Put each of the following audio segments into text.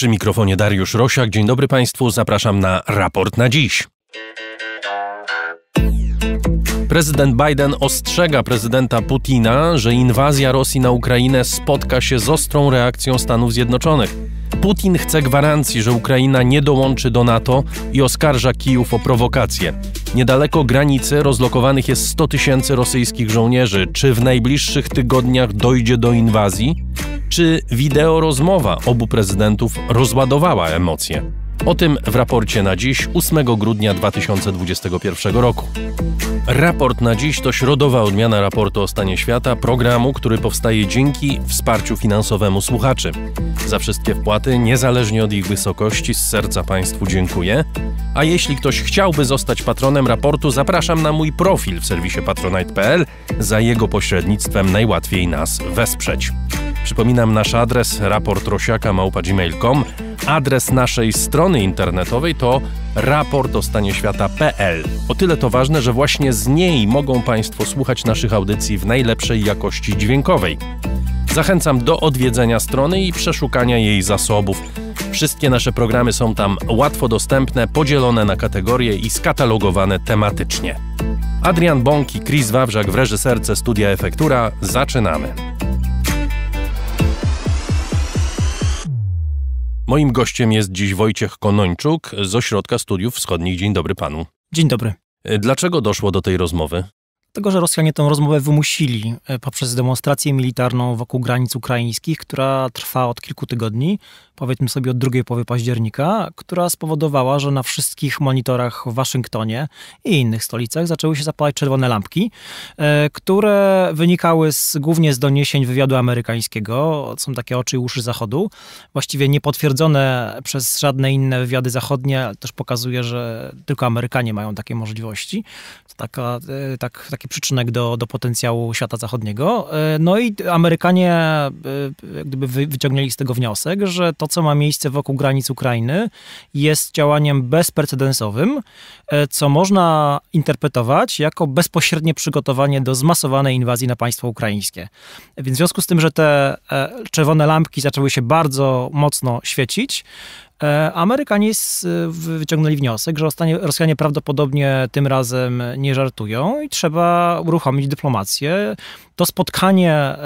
Przy mikrofonie Dariusz Rosiak. Dzień dobry Państwu, zapraszam na raport na dziś. Prezydent Biden ostrzega prezydenta Putina, że inwazja Rosji na Ukrainę spotka się z ostrą reakcją Stanów Zjednoczonych. Putin chce gwarancji, że Ukraina nie dołączy do NATO i oskarża Kijów o prowokację. Niedaleko granicy rozlokowanych jest 100 tysięcy rosyjskich żołnierzy. Czy w najbliższych tygodniach dojdzie do inwazji? Czy wideo rozmowa obu prezydentów rozładowała emocje? O tym w raporcie na dziś, 8 grudnia 2021 roku. Raport na dziś to środowa odmiana raportu o stanie świata, programu, który powstaje dzięki wsparciu finansowemu słuchaczy. Za wszystkie wpłaty, niezależnie od ich wysokości, z serca Państwu dziękuję. A jeśli ktoś chciałby zostać patronem raportu, zapraszam na mój profil w serwisie patronite.pl. Za jego pośrednictwem najłatwiej nas wesprzeć. Przypominam nasz adres raportrosiaka.gmail.com. Adres naszej strony internetowej to raportostanieświata.pl. O tyle to ważne, że właśnie z niej mogą Państwo słuchać naszych audycji w najlepszej jakości dźwiękowej. Zachęcam do odwiedzenia strony i przeszukania jej zasobów. Wszystkie nasze programy są tam łatwo dostępne, podzielone na kategorie i skatalogowane tematycznie. Adrian Bąk i Chris Wawrzak w reżyserce Studia Efektura. Zaczynamy. Moim gościem jest dziś Wojciech Konończuk z Ośrodka Studiów Wschodnich. Dzień dobry panu. Dzień dobry. Dlaczego doszło do tej rozmowy? Dlatego, że Rosjanie tę rozmowę wymusili e, poprzez demonstrację militarną wokół granic ukraińskich, która trwa od kilku tygodni powiedzmy sobie od drugiej połowy października, która spowodowała, że na wszystkich monitorach w Waszyngtonie i innych stolicach zaczęły się zapalać czerwone lampki, e, które wynikały z, głównie z doniesień wywiadu amerykańskiego. Są takie oczy i uszy Zachodu, właściwie niepotwierdzone przez żadne inne wywiady zachodnie, ale też pokazuje, że tylko Amerykanie mają takie możliwości. To taka, e, tak, taki przyczynek do, do potencjału świata zachodniego. E, no i Amerykanie gdyby wyciągnęli z tego wniosek, że to, co ma miejsce wokół granic Ukrainy, jest działaniem bezprecedensowym, e, co można interpretować jako bezpośrednie przygotowanie do zmasowanej inwazji na państwo ukraińskie. Więc w związku z tym, że te e, czerwone lampki zaczęły się bardzo mocno świecić, Amerykanie wyciągnęli wniosek, że Rosjanie prawdopodobnie tym razem nie żartują i trzeba uruchomić dyplomację. To spotkanie e,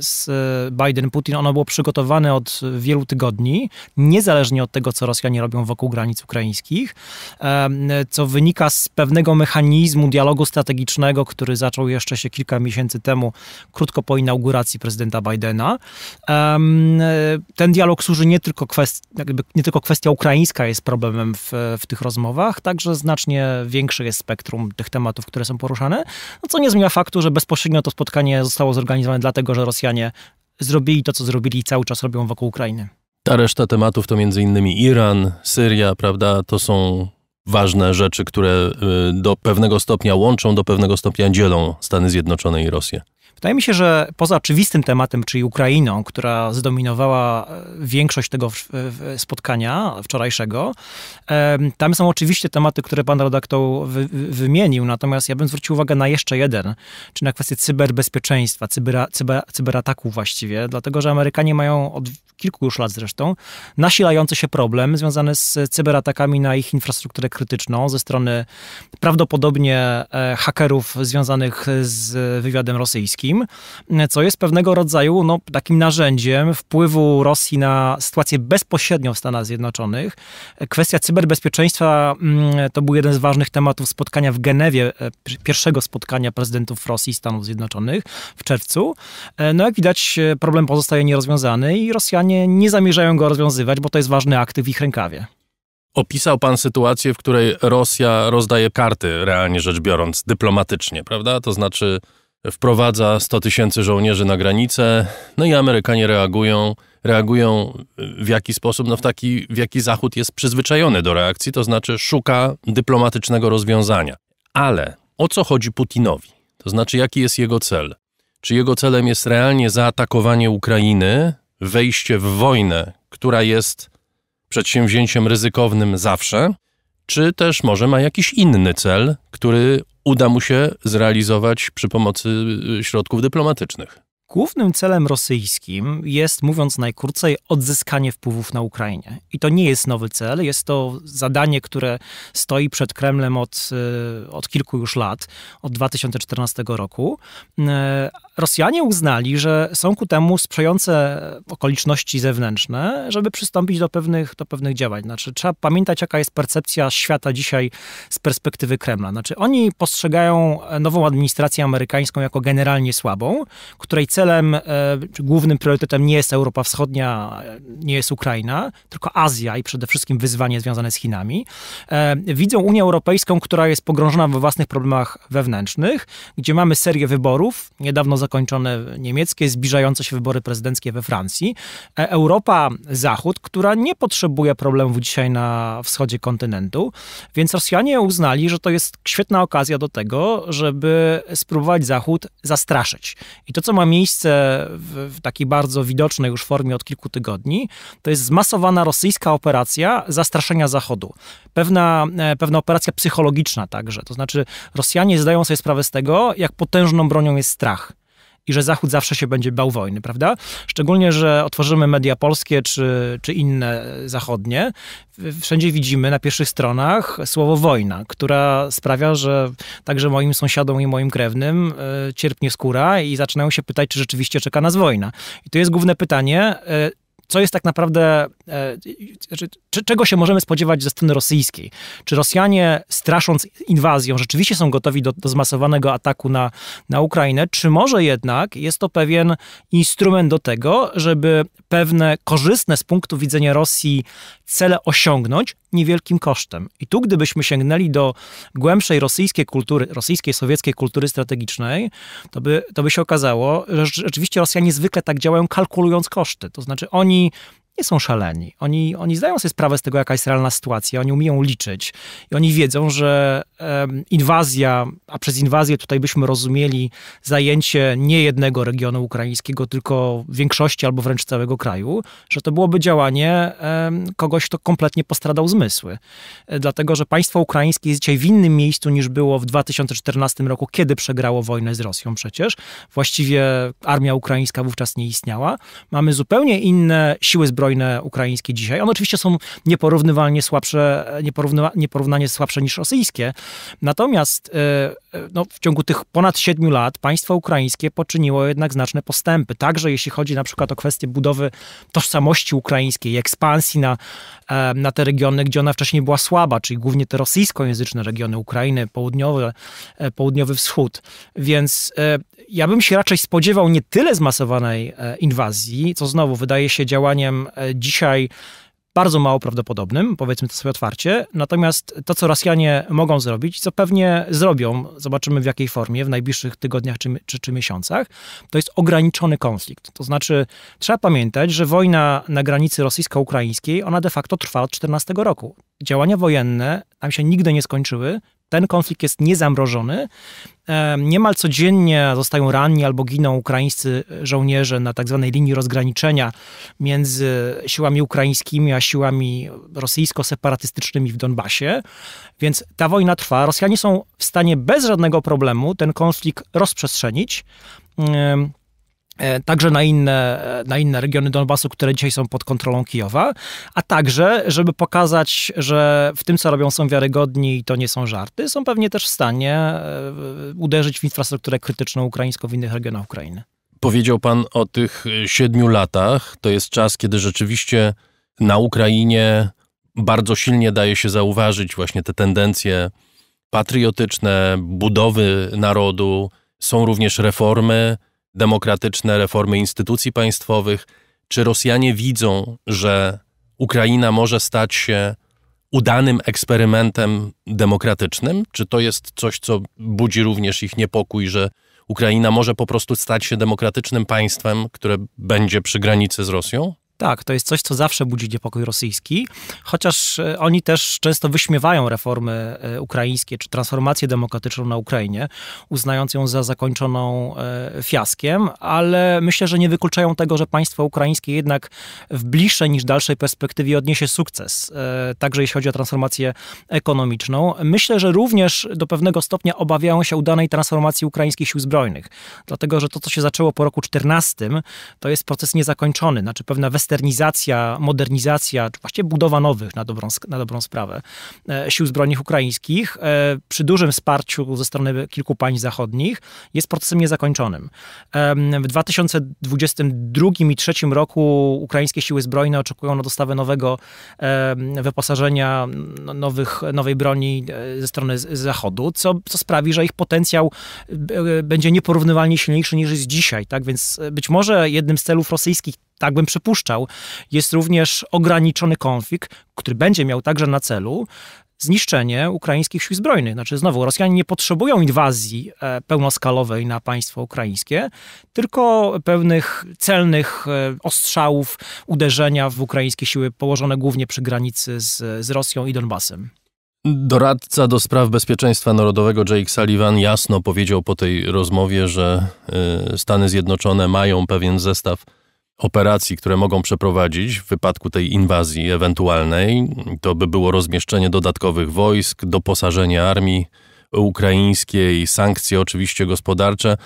z Biden-Putin, ono było przygotowane od wielu tygodni, niezależnie od tego, co Rosjanie robią wokół granic ukraińskich, e, co wynika z pewnego mechanizmu dialogu strategicznego, który zaczął jeszcze się kilka miesięcy temu, krótko po inauguracji prezydenta Bidena. E, ten dialog służy nie tylko, kwest, nie tylko kwestia ukraińska jest problemem w, w tych rozmowach, także znacznie większe jest spektrum tych tematów, które są poruszane, no co nie zmienia faktu, że bezpośrednio to spotkanie zostało zorganizowane dlatego, że Rosjanie zrobili to, co zrobili i cały czas robią wokół Ukrainy. Ta reszta tematów to między innymi Iran, Syria, prawda? To są ważne rzeczy, które y, do pewnego stopnia łączą, do pewnego stopnia dzielą Stany Zjednoczone i Rosję. Wydaje mi się, że poza oczywistym tematem, czyli Ukrainą, która zdominowała e, większość tego spotkania wczorajszego, tam są oczywiście tematy, które pan redaktor wymienił, natomiast ja bym zwrócił uwagę na jeszcze jeden, czy na kwestię cyberbezpieczeństwa, cybera, cyber, cyberataków właściwie, dlatego że Amerykanie mają od kilku już lat zresztą, nasilający się problem związany z cyberatakami na ich infrastrukturę krytyczną ze strony prawdopodobnie e, hakerów związanych z wywiadem rosyjskim, co jest pewnego rodzaju no, takim narzędziem wpływu Rosji na sytuację bezpośrednią w Stanach Zjednoczonych. Kwestia cyberbezpieczeństwa mm, to był jeden z ważnych tematów spotkania w Genewie, e, pierwszego spotkania prezydentów Rosji i Stanów Zjednoczonych w czerwcu. E, no jak widać, problem pozostaje nierozwiązany i Rosjanie nie zamierzają go rozwiązywać, bo to jest ważny aktyw w ich rękawie. Opisał pan sytuację, w której Rosja rozdaje karty, realnie rzecz biorąc, dyplomatycznie, prawda? To znaczy wprowadza 100 tysięcy żołnierzy na granicę, no i Amerykanie reagują. Reagują w jaki sposób? No w taki, w jaki Zachód jest przyzwyczajony do reakcji, to znaczy szuka dyplomatycznego rozwiązania. Ale o co chodzi Putinowi? To znaczy, jaki jest jego cel? Czy jego celem jest realnie zaatakowanie Ukrainy, wejście w wojnę, która jest przedsięwzięciem ryzykownym zawsze, czy też może ma jakiś inny cel, który uda mu się zrealizować przy pomocy y, środków dyplomatycznych? Głównym celem rosyjskim jest, mówiąc najkrócej, odzyskanie wpływów na Ukrainie. I to nie jest nowy cel, jest to zadanie, które stoi przed Kremlem od, e, od kilku już lat, od 2014 roku. Rosjanie uznali, że są ku temu sprzyjające okoliczności zewnętrzne, żeby przystąpić do pewnych, do pewnych działań. Znaczy, trzeba pamiętać, jaka jest percepcja świata dzisiaj z perspektywy Kremla. Znaczy, oni postrzegają nową administrację amerykańską jako generalnie słabą, której celem, e, głównym priorytetem nie jest Europa Wschodnia, nie jest Ukraina, tylko Azja i przede wszystkim wyzwanie związane z Chinami. E, widzą Unię Europejską, która jest pogrążona we własnych problemach wewnętrznych, gdzie mamy serię wyborów, niedawno zakończone niemieckie, zbliżające się wybory prezydenckie we Francji. E, Europa, Zachód, która nie potrzebuje problemów dzisiaj na wschodzie kontynentu, więc Rosjanie uznali, że to jest świetna okazja do tego, żeby spróbować Zachód zastraszyć. I to, co ma miejsce w, w takiej bardzo widocznej już formie od kilku tygodni, to jest zmasowana rosyjska operacja zastraszenia Zachodu. Pewna, e, pewna operacja psychologiczna także. To znaczy Rosjanie zdają sobie sprawę z tego, jak potężną bronią jest strach i że Zachód zawsze się będzie bał wojny, prawda? Szczególnie, że otworzymy media polskie czy, czy inne zachodnie. Wszędzie widzimy na pierwszych stronach słowo wojna, która sprawia, że także moim sąsiadom i moim krewnym y, cierpnie skóra i zaczynają się pytać, czy rzeczywiście czeka nas wojna. I to jest główne pytanie. Co jest tak naprawdę, e, znaczy, czego się możemy spodziewać ze strony rosyjskiej? Czy Rosjanie, strasząc inwazją, rzeczywiście są gotowi do, do zmasowanego ataku na, na Ukrainę, czy może jednak jest to pewien instrument do tego, żeby pewne korzystne z punktu widzenia Rosji cele osiągnąć niewielkim kosztem. I tu, gdybyśmy sięgnęli do głębszej rosyjskiej kultury, rosyjskiej, sowieckiej kultury strategicznej, to by, to by się okazało, że rzeczywiście Rosjanie zwykle tak działają, kalkulując koszty. To znaczy oni nie są szaleni. Oni, oni zdają sobie sprawę z tego, jaka jest realna sytuacja, oni umieją liczyć i oni wiedzą, że inwazja, a przez inwazję tutaj byśmy rozumieli zajęcie nie jednego regionu ukraińskiego, tylko większości albo wręcz całego kraju, że to byłoby działanie kogoś, kto kompletnie postradał zmysły. E, dlatego, że państwo ukraińskie jest dzisiaj w innym miejscu niż było w 2014 roku, kiedy przegrało wojnę z Rosją przecież. Właściwie armia ukraińska wówczas nie istniała. Mamy zupełnie inne siły zbrojne, ukraińskie dzisiaj. One oczywiście są nieporównywalnie słabsze, nieporównywa, nieporównanie słabsze niż rosyjskie. Natomiast e, e, no, w ciągu tych ponad siedmiu lat państwo ukraińskie poczyniło jednak znaczne postępy. Także jeśli chodzi na przykład o kwestię budowy tożsamości ukraińskiej, ekspansji na, e, na te regiony, gdzie ona wcześniej była słaba, czyli głównie te rosyjskojęzyczne regiony Ukrainy, południowy, południowy wschód. Więc ja bym się raczej spodziewał nie tyle zmasowanej inwazji, co znowu wydaje się działaniem dzisiaj bardzo mało prawdopodobnym, powiedzmy to sobie otwarcie. Natomiast to, co Rosjanie mogą zrobić, co pewnie zrobią, zobaczymy w jakiej formie w najbliższych tygodniach czy, czy, czy, miesiącach, to jest ograniczony konflikt. To znaczy, trzeba pamiętać, że wojna na granicy rosyjsko-ukraińskiej, ona de facto trwa od 14 roku. Działania wojenne tam się nigdy nie skończyły, ten konflikt jest niezamrożony. Niemal codziennie zostają ranni albo giną ukraińscy żołnierze na tak zwanej linii rozgraniczenia między siłami ukraińskimi a siłami rosyjsko-separatystycznymi w Donbasie. Więc ta wojna trwa. Rosjanie są w stanie bez żadnego problemu ten konflikt rozprzestrzenić. E, także na inne, na inne regiony Donbasu, które dzisiaj są pod kontrolą Kijowa, a także, żeby pokazać, że w tym, co robią, są wiarygodni i to nie są żarty, są pewnie też w stanie e, uderzyć w infrastrukturę krytyczną ukraińską w innych regionach Ukrainy. Powiedział pan o tych siedmiu latach. To jest czas, kiedy rzeczywiście na Ukrainie bardzo silnie daje się zauważyć właśnie te tendencje patriotyczne, budowy narodu. Są również reformy demokratyczne reformy instytucji państwowych? Czy Rosjanie widzą, że Ukraina może stać się udanym eksperymentem demokratycznym? Czy to jest coś, co budzi również ich niepokój, że Ukraina może po prostu stać się demokratycznym państwem, które będzie przy granicy z Rosją? Tak, to jest coś, co zawsze budzi niepokój rosyjski, chociaż e, oni też często wyśmiewają reformy e, ukraińskie czy transformację demokratyczną na Ukrainie, uznając ją za zakończoną e, fiaskiem, ale myślę, że nie wykluczają tego, że państwo ukraińskie jednak w bliższej niż dalszej perspektywie odniesie sukces, także jeśli chodzi o transformację ekonomiczną. Myślę, że również do pewnego stopnia obawiają się udanej transformacji ukraińskich sił zbrojnych, dlatego że to, co się zaczęło po roku 14, to jest proces niezakończony, znaczy pewna westernizacja, modernizacja, czy właściwie budowa nowych na dobrą, na dobrą sprawę e, sił zbrojnych ukraińskich e, przy dużym wsparciu ze strony kilku państw zachodnich jest procesem niezakończonym. W 2022 i 2023 roku ukraińskie siły zbrojne oczekują na dostawę nowego wyposażenia, nowych, nowej broni e, ze strony Zachodu, co, co sprawi, że ich potencjał będzie nieporównywalnie silniejszy niż jest dzisiaj. Tak więc być może jednym z celów rosyjskich tak bym przypuszczał, jest również ograniczony konflikt, który będzie miał także na celu zniszczenie ukraińskich sił zbrojnych. Znaczy, znowu, Rosjanie nie potrzebują inwazji e, pełnoskalowej na państwo ukraińskie, tylko pewnych celnych e, ostrzałów, uderzenia w ukraińskie siły położone głównie przy granicy z, z Rosją i Donbasem. Doradca do spraw bezpieczeństwa narodowego Jake Sullivan jasno powiedział po tej rozmowie, że e, Stany Zjednoczone mają pewien zestaw operacji, które mogą przeprowadzić w wypadku tej inwazji ewentualnej, to by było rozmieszczenie dodatkowych wojsk, doposażenie armii ukraińskiej, sankcje oczywiście gospodarcze.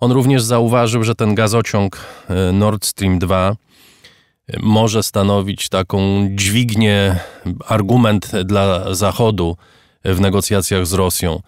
On również zauważył, że ten gazociąg e, Nord Stream 2 e, może stanowić taką dźwignię, argument dla Zachodu w negocjacjach z Rosją.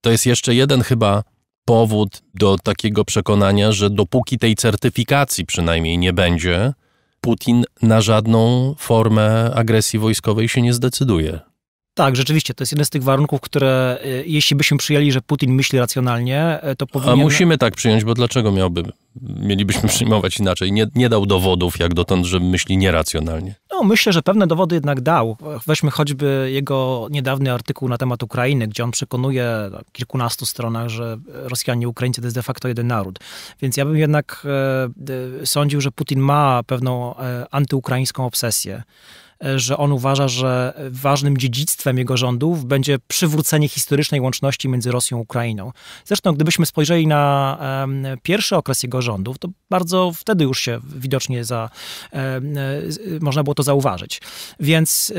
To jest jeszcze jeden chyba powód do takiego przekonania, że dopóki tej certyfikacji przynajmniej nie będzie, Putin na żadną formę agresji wojskowej się nie zdecyduje. Tak, rzeczywiście, to jest jeden z tych warunków, które y, jeśli byśmy przyjęli, że Putin myśli racjonalnie, y, to powinien... A musimy tak przyjąć, bo dlaczego miałby, mielibyśmy przyjmować inaczej? Nie, nie dał dowodów jak dotąd, że myśli nieracjonalnie. No, myślę, że pewne dowody jednak dał. Weźmy choćby jego niedawny artykuł na temat Ukrainy, gdzie on przekonuje na kilkunastu stronach, że Rosjanie i Ukraińcy to jest de facto jeden naród. Więc ja bym jednak e, sądził, że Putin ma pewną e, antyukraińską obsesję że on uważa, że ważnym dziedzictwem jego rządów będzie przywrócenie historycznej łączności między Rosją i Ukrainą. Zresztą, gdybyśmy spojrzeli na pierwszy okres jego rządów, to bardzo wtedy już się widocznie za, można było to zauważyć. Więc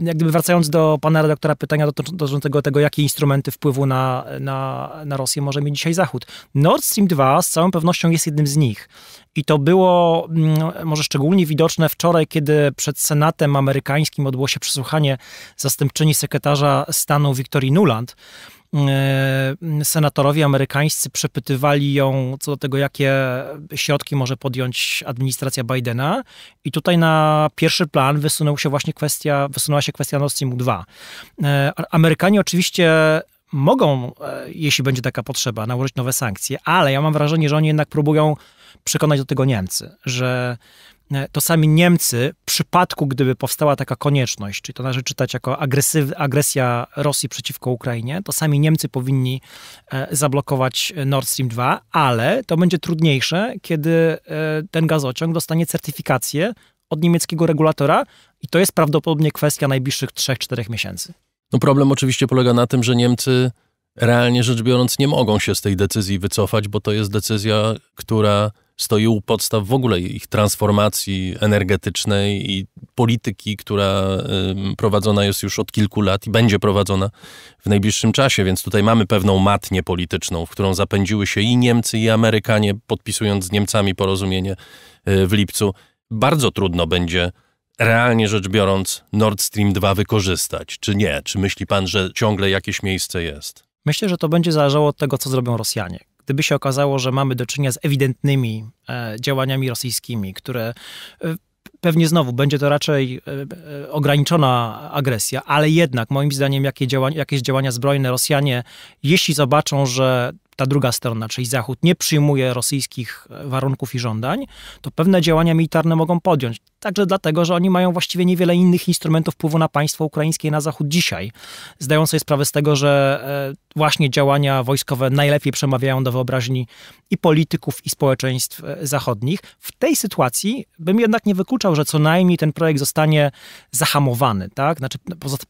jak gdyby wracając do pana redaktora pytania dotyczącego tego, jakie instrumenty wpływu na, na, na Rosję może mieć dzisiaj Zachód. Nord Stream 2 z całą pewnością jest jednym z nich. I to było mm, może szczególnie widoczne wczoraj, kiedy przed Senatem amerykańskim odbyło się przesłuchanie zastępczyni sekretarza stanu Victorii Nuland. E, senatorowie amerykańscy przepytywali ją co do tego, jakie środki może podjąć administracja Bidena. I tutaj na pierwszy plan wysunął się właśnie kwestia, wysunęła się kwestia Nord Stream 2. E, Amerykanie oczywiście mogą, e, jeśli będzie taka potrzeba, nałożyć nowe sankcje, ale ja mam wrażenie, że oni jednak próbują przekonać do tego Niemcy, że e, to sami Niemcy, w przypadku gdyby powstała taka konieczność, czyli to należy czytać jako agresyw, agresja Rosji przeciwko Ukrainie, to sami Niemcy powinni e, zablokować Nord Stream 2, ale to będzie trudniejsze, kiedy e, ten gazociąg dostanie certyfikację od niemieckiego regulatora i to jest prawdopodobnie kwestia najbliższych 3-4 miesięcy. No problem oczywiście polega na tym, że Niemcy realnie rzecz biorąc nie mogą się z tej decyzji wycofać, bo to jest decyzja, która stoi u podstaw w ogóle ich transformacji energetycznej i polityki, która prowadzona jest już od kilku lat i będzie prowadzona w najbliższym czasie, więc tutaj mamy pewną matnię polityczną, w którą zapędziły się i Niemcy, i Amerykanie, podpisując z Niemcami porozumienie y, w lipcu. Bardzo trudno będzie realnie rzecz biorąc Nord Stream 2 wykorzystać, czy nie? Czy myśli pan, że ciągle jakieś miejsce jest? Myślę, że to będzie zależało od tego, co zrobią Rosjanie. Gdyby się okazało, że mamy do czynienia z ewidentnymi e, działaniami rosyjskimi, które e, pewnie znowu będzie to raczej e, ograniczona agresja, ale jednak moim zdaniem jakie jakieś działania zbrojne Rosjanie, jeśli zobaczą, że ta druga strona, czyli Zachód, nie przyjmuje rosyjskich warunków i żądań, to pewne działania militarne mogą podjąć. Także dlatego, że oni mają właściwie niewiele innych instrumentów wpływu na państwo ukraińskie i na Zachód dzisiaj. Zdają sobie sprawę z tego, że e, właśnie działania wojskowe najlepiej przemawiają do wyobraźni i polityków, i społeczeństw e, zachodnich. W tej sytuacji bym jednak nie wykluczał, że co najmniej ten projekt zostanie zahamowany, tak? Znaczy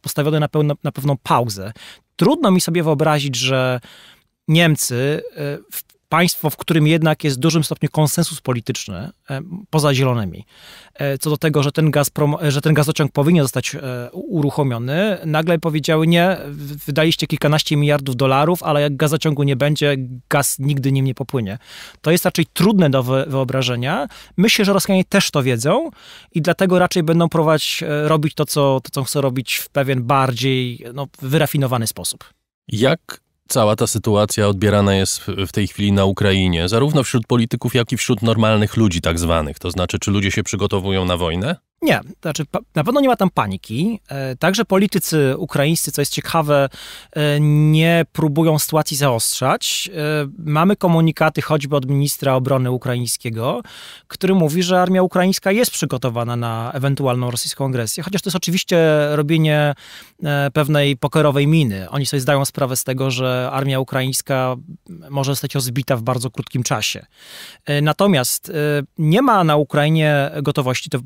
postawiony na, pełno, na pewną pauzę. Trudno mi sobie wyobrazić, że Niemcy e, państwo, w którym jednak jest w dużym stopniu konsensus polityczny e, poza zielonymi, e, co do tego, że ten, gaz, że ten gazociąg powinien zostać uruchomiony, nagle powiedziały nie, wydaliście kilkanaście miliardów dolarów, ale jak gazociągu nie będzie, gaz nigdy nim nie popłynie. To jest raczej trudne do wyobrażenia. Myślę, że Rosjanie też to wiedzą i dlatego raczej będą próbować robić to, co, to, co chcą robić w pewien bardziej no, wyrafinowany sposób. Jak cała ta sytuacja odbierana jest w tej chwili na Ukrainie, zarówno wśród polityków, jak i wśród normalnych ludzi, tak zwanych. To znaczy, czy ludzie się przygotowują na wojnę? Nie, znaczy na pewno nie ma tam paniki. E, także politycy ukraińscy, co jest ciekawe, e, nie próbują sytuacji zaostrzać. E, mamy komunikaty choćby od ministra obrony ukraińskiego, który mówi, że armia ukraińska jest przygotowana na ewentualną rosyjską agresję, chociaż to jest oczywiście robienie pewnej pokerowej miny. Oni sobie zdają sprawę z tego, że armia ukraińska może zostać rozbita w bardzo krótkim czasie. Natomiast nie ma na Ukrainie gotowości, to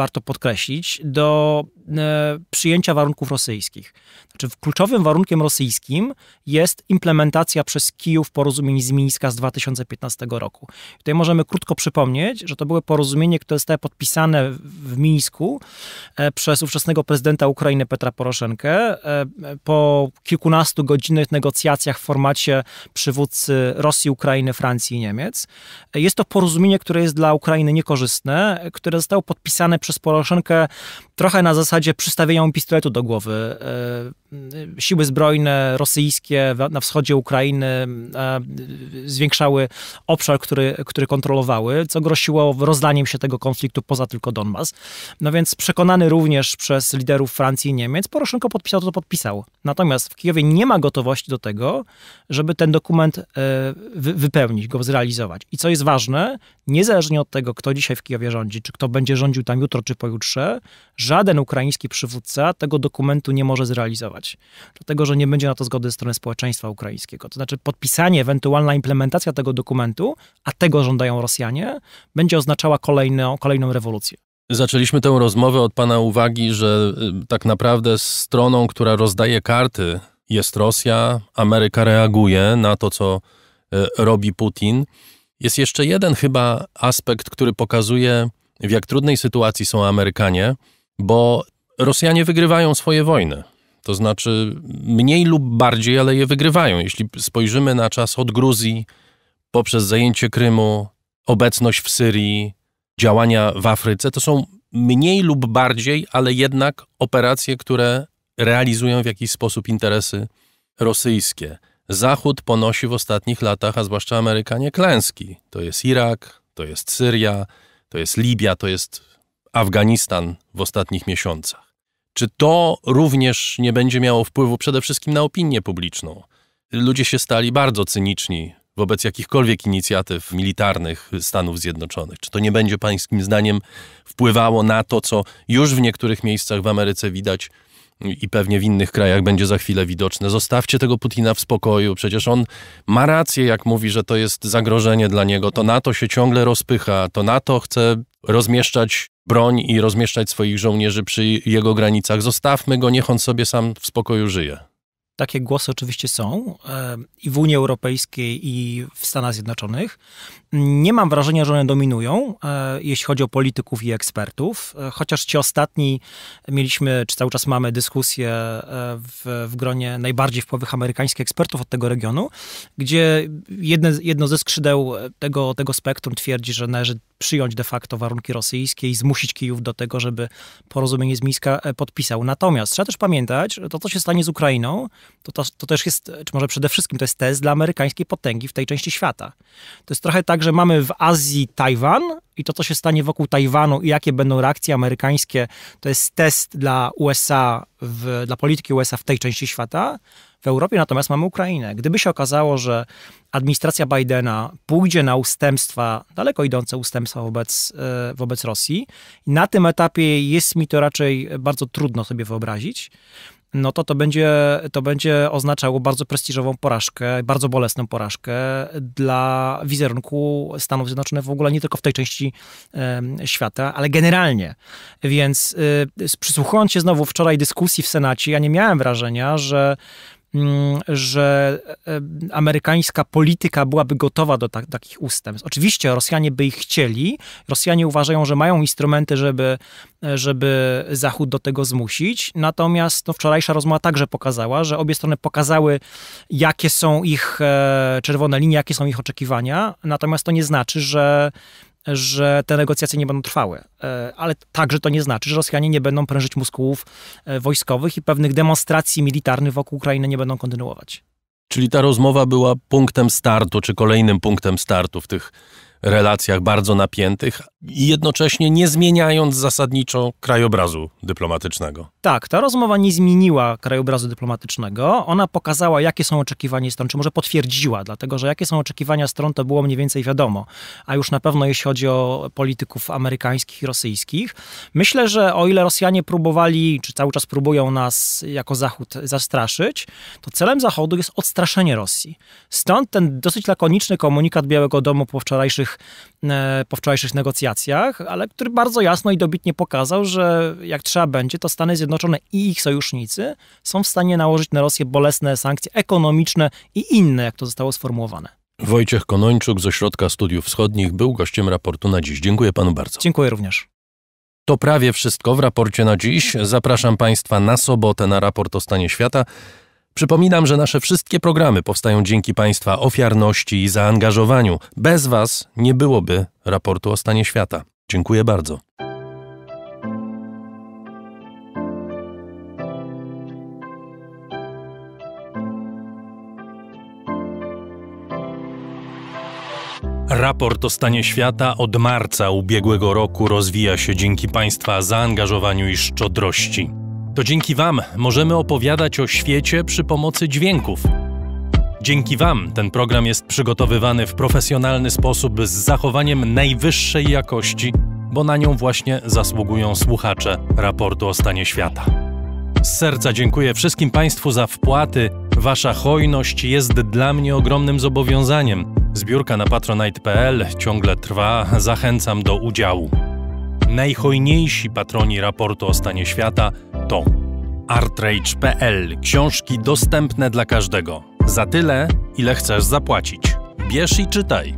warto podkreślić, do e, przyjęcia warunków rosyjskich. Znaczy, kluczowym warunkiem rosyjskim jest implementacja przez Kijów porozumień z Mińska z 2015 roku. Tutaj możemy krótko przypomnieć, że to było porozumienie, które zostało podpisane w Mińsku e, przez ówczesnego prezydenta Ukrainy Petra Poroszenkę e, po kilkunastu godzinnych negocjacjach w formacie przywódcy Rosji, Ukrainy, Francji i Niemiec. Jest to porozumienie, które jest dla Ukrainy niekorzystne, które zostało podpisane przez Poroszenkę trochę na zasadzie przystawienia pistoletu do głowy. E, siły zbrojne rosyjskie na wschodzie Ukrainy e, zwiększały obszar, który, który kontrolowały, co groziło rozlaniem się tego konfliktu poza tylko Donbas. No więc przekonany również przez liderów Francji i Niemiec, Poroszenko podpisał to, co podpisał. Natomiast w Kijowie nie ma gotowości do tego, żeby ten dokument e, wypełnić, go zrealizować. I co jest ważne, niezależnie od tego, kto dzisiaj w Kijowie rządzi, czy kto będzie rządził tam jutro czy pojutrze, żaden ukraiński przywódca tego dokumentu nie może zrealizować. Dlatego, że nie będzie na to zgody ze strony społeczeństwa ukraińskiego. To znaczy podpisanie, ewentualna implementacja tego dokumentu, a tego żądają Rosjanie, będzie oznaczała kolejną, kolejną rewolucję. Zaczęliśmy tę rozmowę od Pana uwagi, że y, tak naprawdę stroną, która rozdaje karty, jest Rosja. Ameryka reaguje na to, co y, robi Putin. Jest jeszcze jeden chyba aspekt, który pokazuje, w jak trudnej sytuacji są Amerykanie, bo Rosjanie wygrywają swoje wojny. To znaczy mniej lub bardziej, ale je wygrywają. Jeśli spojrzymy na czas od Gruzji, poprzez zajęcie Krymu, obecność w Syrii, działania w Afryce, to są mniej lub bardziej, ale jednak operacje, które realizują w jakiś sposób interesy rosyjskie. Zachód ponosi w ostatnich latach, a zwłaszcza Amerykanie, klęski. To jest Irak, to jest Syria, to jest Libia, to jest Afganistan w ostatnich miesiącach. Czy to również nie będzie miało wpływu przede wszystkim na opinię publiczną? Ludzie się stali bardzo cyniczni wobec jakichkolwiek inicjatyw militarnych Stanów Zjednoczonych. Czy to nie będzie pańskim zdaniem wpływało na to, co już w niektórych miejscach w Ameryce widać i pewnie w innych krajach będzie za chwilę widoczne. Zostawcie tego Putina w spokoju, przecież on ma rację, jak mówi, że to jest zagrożenie dla niego. To NATO się ciągle rozpycha, to NATO chce rozmieszczać broń i rozmieszczać swoich żołnierzy przy jego granicach. Zostawmy go, niech on sobie sam w spokoju żyje. Takie głosy oczywiście są e, i w Unii Europejskiej, i w Stanach Zjednoczonych. Nie mam wrażenia, że one dominują, e, jeśli chodzi o polityków i ekspertów, e, chociaż ci ostatni mieliśmy, czy cały czas mamy dyskusję w, w gronie najbardziej wpływowych amerykańskich ekspertów od tego regionu, gdzie jedne, jedno ze skrzydeł tego, tego spektrum twierdzi, że należy przyjąć de facto warunki rosyjskie i zmusić Kijów do tego, żeby porozumienie z Mińska podpisał. Natomiast trzeba też pamiętać, że to, co się stanie z Ukrainą, to, to, to też jest, czy może przede wszystkim to jest test dla amerykańskiej potęgi w tej części świata. To jest trochę tak, że mamy w Azji Tajwan, i to, co się stanie wokół Tajwanu i jakie będą reakcje amerykańskie, to jest test dla USA, w, dla polityki USA w tej części świata. W Europie natomiast mamy Ukrainę. Gdyby się okazało, że administracja Bidena pójdzie na ustępstwa, daleko idące ustępstwa wobec, e, wobec Rosji, na tym etapie jest mi to raczej bardzo trudno sobie wyobrazić no to to będzie, to będzie oznaczało bardzo prestiżową porażkę, bardzo bolesną porażkę dla wizerunku Stanów Zjednoczonych w ogóle nie tylko w tej części świata, ale generalnie. Więc y, przysłuchując się znowu wczoraj dyskusji w Senacie, ja nie miałem wrażenia, że że e, amerykańska polityka byłaby gotowa do tak, takich ustępstw. Oczywiście Rosjanie by ich chcieli. Rosjanie uważają, że mają instrumenty, żeby, żeby Zachód do tego zmusić. Natomiast no, wczorajsza rozmowa także pokazała, że obie strony pokazały, jakie są ich e, czerwone linie, jakie są ich oczekiwania. Natomiast to nie znaczy, że że te negocjacje nie będą trwały. E, ale także to nie znaczy, że Rosjanie nie będą prężyć muskułów e, wojskowych i pewnych demonstracji militarnych wokół Ukrainy nie będą kontynuować. Czyli ta rozmowa była punktem startu, czy kolejnym punktem startu w tych relacjach bardzo napiętych i jednocześnie nie zmieniając zasadniczo krajobrazu dyplomatycznego. Tak, ta rozmowa nie zmieniła krajobrazu dyplomatycznego. Ona pokazała, jakie są oczekiwania stron, czy może potwierdziła, dlatego że jakie są oczekiwania stron, to było mniej więcej wiadomo. A już na pewno jeśli chodzi o polityków amerykańskich i rosyjskich. Myślę, że o ile Rosjanie próbowali, czy cały czas próbują nas jako Zachód zastraszyć, to celem Zachodu jest odstraszenie Rosji. Stąd ten dosyć lakoniczny komunikat Białego Domu po wczorajszych, e, po wczorajszych negocjacjach, ale który bardzo jasno i dobitnie pokazał, że jak trzeba będzie, to Stany Zjednoczone Zjednoczone i ich sojusznicy są w stanie nałożyć na Rosję bolesne sankcje ekonomiczne i inne, jak to zostało sformułowane. Wojciech Konończuk z Ośrodka Studiów Wschodnich był gościem raportu na dziś. Dziękuję panu bardzo. Dziękuję również. To prawie wszystko w raporcie na dziś. Zapraszam Państwa na sobotę na raport o stanie świata. Przypominam, że nasze wszystkie programy powstają dzięki Państwa ofiarności i zaangażowaniu. Bez Was nie byłoby raportu o stanie świata. Dziękuję bardzo. Raport o stanie świata od marca ubiegłego roku rozwija się dzięki Państwa zaangażowaniu i szczodrości. To dzięki Wam możemy opowiadać o świecie przy pomocy dźwięków. Dzięki Wam ten program jest przygotowywany w profesjonalny sposób z zachowaniem najwyższej jakości, bo na nią właśnie zasługują słuchacze raportu o stanie świata. Z serca dziękuję wszystkim Państwu za wpłaty. Wasza hojność jest dla mnie ogromnym zobowiązaniem. Zbiórka na patronite.pl ciągle trwa, zachęcam do udziału. Najhojniejsi patroni raportu o stanie świata to artrage.pl książki dostępne dla każdego. Za tyle, ile chcesz zapłacić. Bierz i czytaj.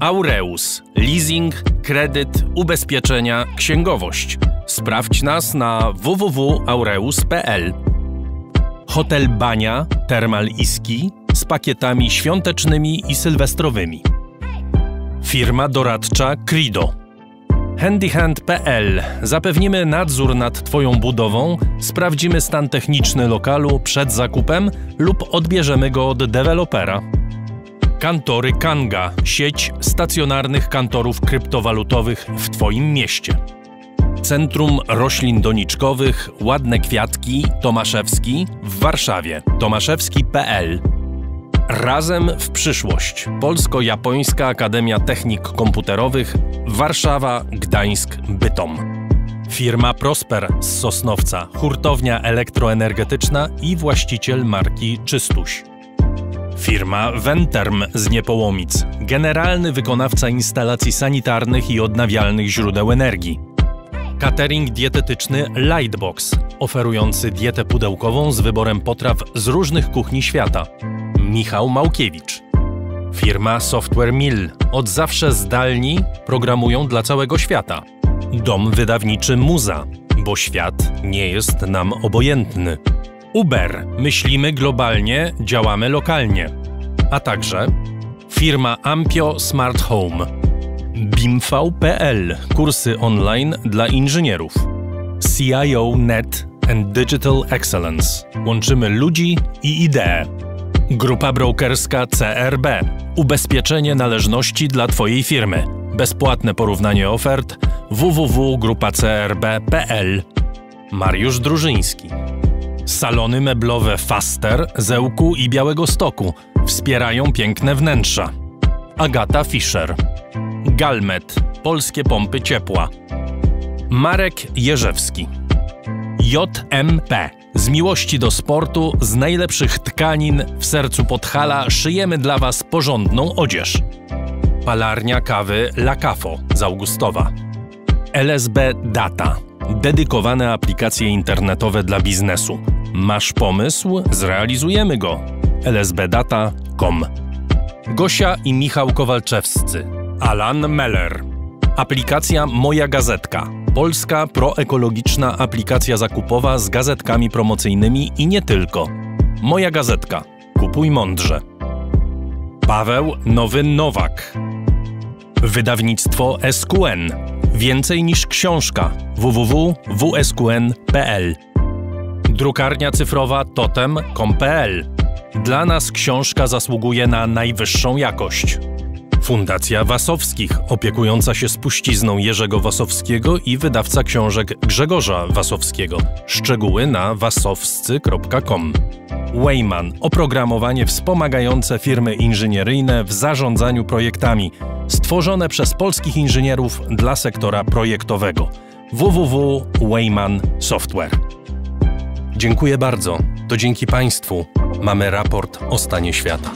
Aureus. Leasing, kredyt, ubezpieczenia, księgowość. Sprawdź nas na www.aureus.pl. Hotel Bania, Termal Iski z pakietami świątecznymi i sylwestrowymi. Firma doradcza Crido. Handyhand.pl Zapewnimy nadzór nad Twoją budową, sprawdzimy stan techniczny lokalu przed zakupem lub odbierzemy go od dewelopera. Kantory Kanga. Sieć stacjonarnych kantorów kryptowalutowych w Twoim mieście. Centrum Roślin Doniczkowych. Ładne Kwiatki. Tomaszewski w Warszawie. Tomaszewski.pl Razem w przyszłość. Polsko-Japońska Akademia Technik Komputerowych Warszawa, Gdańsk, Bytom. Firma Prosper z Sosnowca, hurtownia elektroenergetyczna i właściciel marki Czystuś. Firma Venterm z Niepołomic, generalny wykonawca instalacji sanitarnych i odnawialnych źródeł energii. Catering dietetyczny Lightbox, oferujący dietę pudełkową z wyborem potraw z różnych kuchni świata. Michał Małkiewicz. Firma Software Mill. Od zawsze zdalni programują dla całego świata. Dom wydawniczy Muza, bo świat nie jest nam obojętny. Uber. Myślimy globalnie, działamy lokalnie. A także firma Ampio Smart Home. BIMV.pl. Kursy online dla inżynierów. CIO Net and Digital Excellence. Łączymy ludzi i idee. Grupa brokerska CRB. Ubezpieczenie należności dla Twojej firmy. Bezpłatne porównanie ofert. www.grupacrb.pl Mariusz Drużyński. Salony meblowe Faster, Zełku i Białego Stoku wspierają piękne wnętrza. Agata Fischer. Galmet Polskie Pompy Ciepła. Marek Jerzewski. JMP z miłości do sportu, z najlepszych tkanin w sercu Podhala szyjemy dla Was porządną odzież. Palarnia kawy La Cafo z Augustowa. LSB Data. Dedykowane aplikacje internetowe dla biznesu. Masz pomysł? Zrealizujemy go. lsbdata.com Gosia i Michał Kowalczewscy. Alan Meller. Aplikacja Moja Gazetka. Polska proekologiczna aplikacja zakupowa z gazetkami promocyjnymi i nie tylko. Moja Gazetka. Kupuj mądrze. Paweł Nowy Nowak. Wydawnictwo SQN. Więcej niż książka. www.wsqn.pl Drukarnia cyfrowa totem.com.pl Dla nas książka zasługuje na najwyższą jakość. Fundacja Wasowskich, opiekująca się spuścizną Jerzego Wasowskiego i wydawca książek Grzegorza Wasowskiego. Szczegóły na wasowscy.com. Wayman oprogramowanie wspomagające firmy inżynieryjne w zarządzaniu projektami, stworzone przez polskich inżynierów dla sektora projektowego. www.wayman Software. Dziękuję bardzo. To dzięki Państwu mamy raport o stanie świata.